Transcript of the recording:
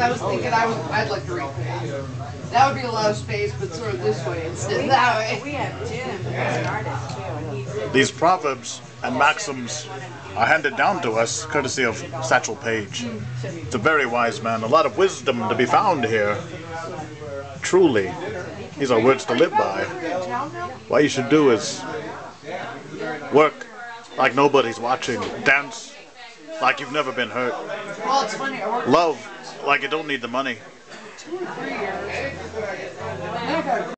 I was thinking I was, I'd like to read that. That would be a lot of space, but sort of this way instead of that way. We have Jim, who's an artist too, and he's These proverbs and maxims are handed down to us courtesy of Satchel Paige. It's a very wise man, a lot of wisdom to be found here. Truly, these are words to live by. What you should do is work like nobody's watching, dance like you've never been hurt, Well, it's funny. I worked love like I don't need the money. two or three years.